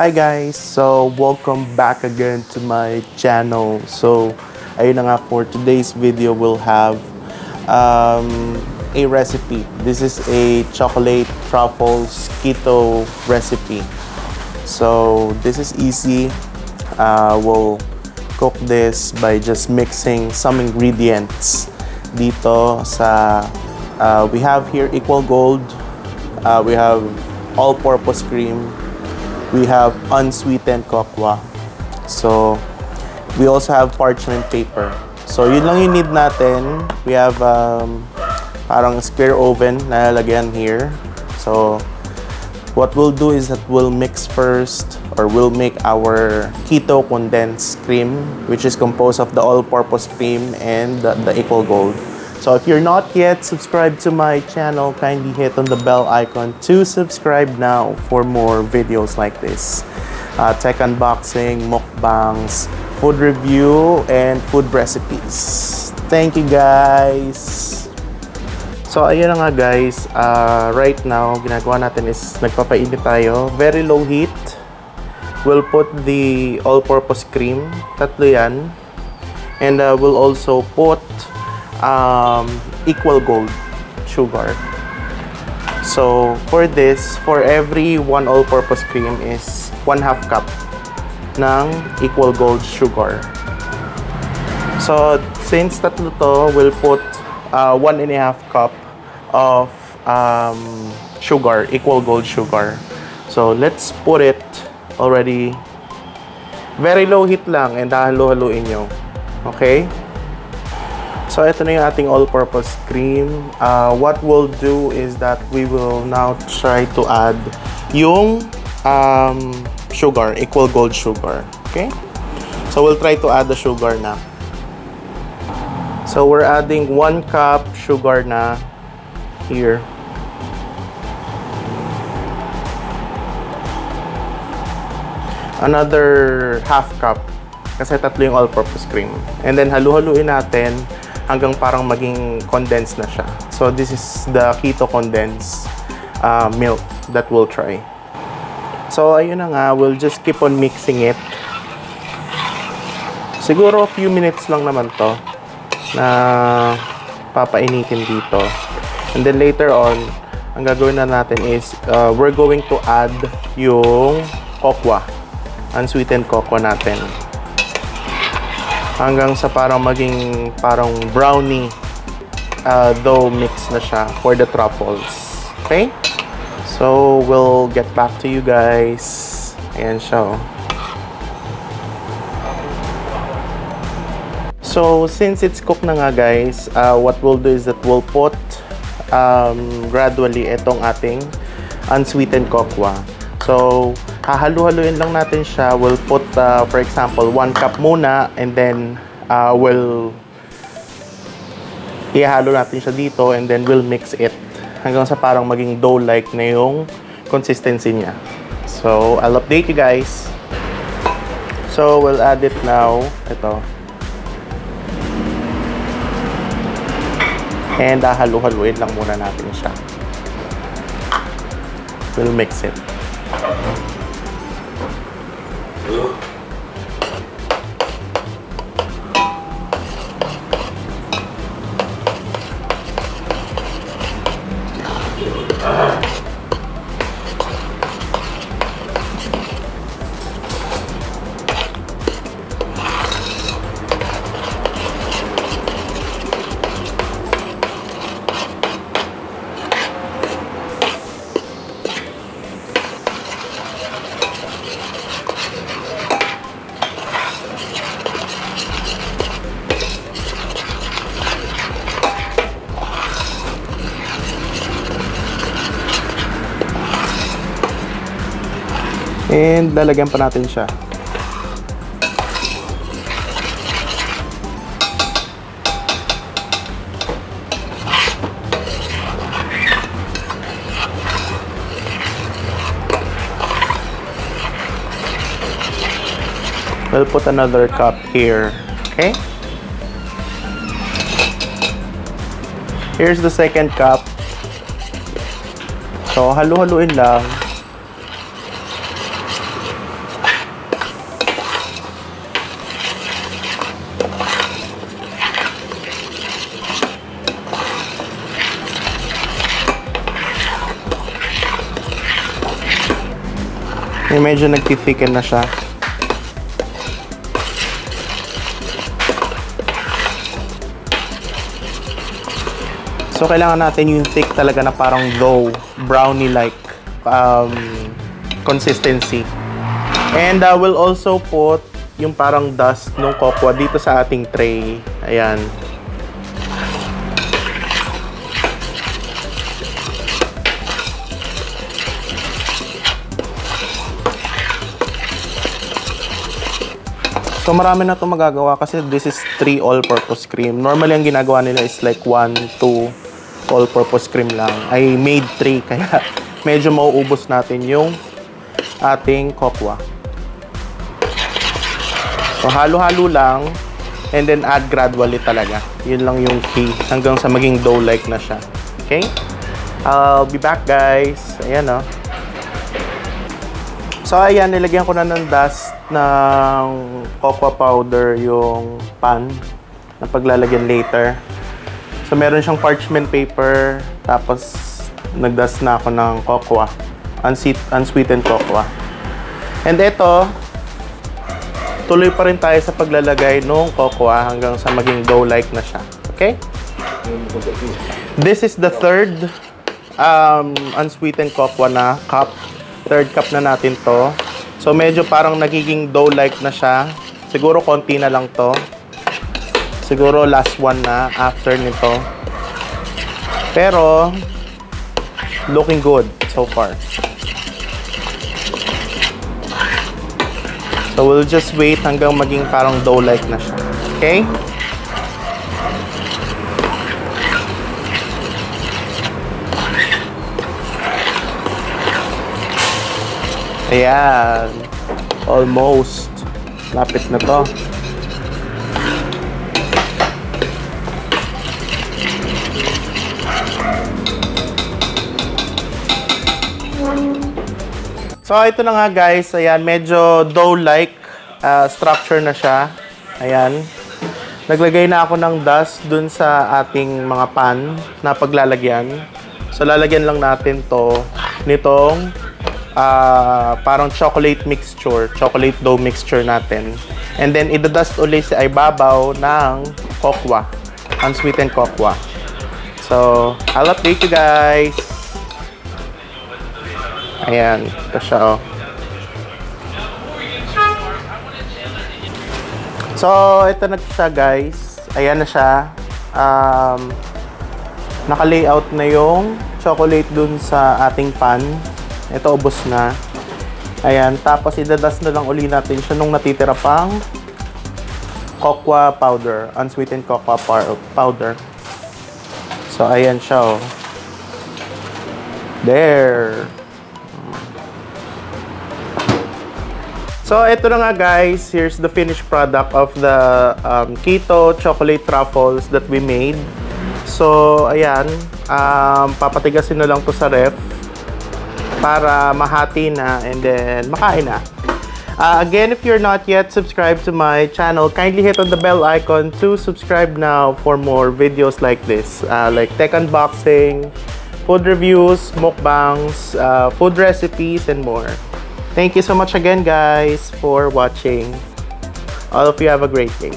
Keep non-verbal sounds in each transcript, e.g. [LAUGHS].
Hi guys! So, welcome back again to my channel. So, ayun na nga for today's video, we'll have um, a recipe. This is a chocolate truffles keto recipe. So, this is easy. Uh, we'll cook this by just mixing some ingredients dito sa uh, we have here equal gold uh, we have all-purpose cream we have unsweetened cocoa so we also have parchment paper. So yun lang yung need natin. We have um, parang square oven na lalagyan here. So what we'll do is that we'll mix first or we'll make our keto condensed cream which is composed of the all-purpose cream and the, the equal gold so if you're not yet subscribed to my channel kindly hit on the bell icon to subscribe now for more videos like this uh, tech unboxing mukbangs food review and food recipes thank you guys So, ayun na nga guys. Uh, right now, ginagawa natin is nagpapainit tayo. Very low heat. We'll put the all-purpose cream. Tatlo yan. And uh, we'll also put um, equal gold sugar. So, for this, for every one all-purpose cream is one half cup ng equal gold sugar. So, since tatlo to, we'll put uh, one and a half cup of um, sugar, equal gold sugar. So let's put it already very low heat lang and halo-haluin nyo. Okay? So ito na yung ating all-purpose cream. Uh, what we'll do is that we will now try to add yung um, sugar, equal gold sugar. Okay? So we'll try to add the sugar na. So we're adding 1 cup sugar na here. Another half cup kasi tatlo yung all-purpose cream. And then halu-haluin natin hanggang parang maging condensed na siya. So this is the keto condensed uh, milk that we'll try. So ayun na nga, we'll just keep on mixing it. Siguro a few minutes lang naman to na papainitin dito. And then later on, ang gagawin na natin is uh, we're going to add yung cocoa, unsweetened cocoa natin. Hanggang sa parang maging parang brownie uh, dough mix na siya for the truffles. Okay? So, we'll get back to you guys. Ayan siya. oh. So, since it's cooked na nga guys, uh, what we'll do is that we'll put um, gradually itong ating unsweetened cocoa. So, hahalu-haluin lang natin siya. We'll put, uh, for example, 1 cup muna and then uh, we'll ihalo natin siya dito and then we'll mix it hanggang sa parang maging dough-like na yung consistency niya. So, I'll update you guys. So, we'll add it now. Ito. And hahalu-haluin lang muna natin siya. We'll mix it. 그 And lalagyan pa natin siya. We'll put another cup here. Okay? Here's the second cup. So, halu-haluin lang. Yung medyo nagtithicken na siya. So, kailangan natin yung thick talaga na parang dough, brownie-like um, consistency. And uh, we'll also put yung parang dust ng cocoa dito sa ating tray. Ayan. So marami na ito magagawa kasi this is 3 all-purpose cream. Normally ang ginagawa nila is like 1, 2 all-purpose cream lang. I made 3 [LAUGHS] kaya medyo mauubos natin yung ating cocoa. So halo-halo lang and then add gradually talaga. Yun lang yung key hanggang sa maging dough-like na siya. Okay? I'll be back guys. Ayan o. Oh. So ayan, nilagyan ko na ng dust ng cocoa powder yung pan na paglalagyan later. So meron siyang parchment paper tapos nagdust na ako ng cocoa. Unsweet, unsweetened cocoa. And ito, tuloy pa rin tayo sa paglalagay ng cocoa hanggang sa maging dough-like na siya. Okay? This is the third um, unsweetened cocoa na cup third cup na natin to. So, medyo parang nagiging dough-like na siya. Siguro konti na lang to. Siguro last one na after nito. Pero, looking good so far. So, we'll just wait hanggang maging parang dough-like na siya. Okay? Ayan. Almost. Lapit na to. So, ito na nga guys. Ayan, medyo dough-like uh, structure na siya. Ayan. Naglagay na ako ng dust dun sa ating mga pan na paglalagyan. So, lalagyan lang natin to nitong uh, parang chocolate mixture, chocolate dough mixture natin. And then, idadust ulit sa ibabaw ng cocoa, unsweetened cocoa. So, I'll update you guys. Ayan, ito siya oh. So, ito na siya guys. Ayan na siya. Um, naka-layout na yung chocolate dun sa ating pan. Ito, ubos na. Ayan. Tapos, idadas na lang uli natin siya nung natitira pang cocoa powder. Unsweetened cocoa powder. So, ayan siya, oh. There. So, ito na nga guys. Here's the finished product of the um, keto chocolate truffles that we made. So, ayan. Um, papatigasin na lang to sa ref para mahati na and then makain na. Uh, again, if you're not yet subscribed to my channel, kindly hit on the bell icon to subscribe now for more videos like this, uh, like tech unboxing, food reviews, mukbangs, uh, food recipes, and more. Thank you so much again, guys, for watching. All of you have a great day.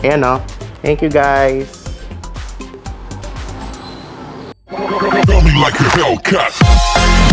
Ayan, no? Thank you, guys. like a Hellcat.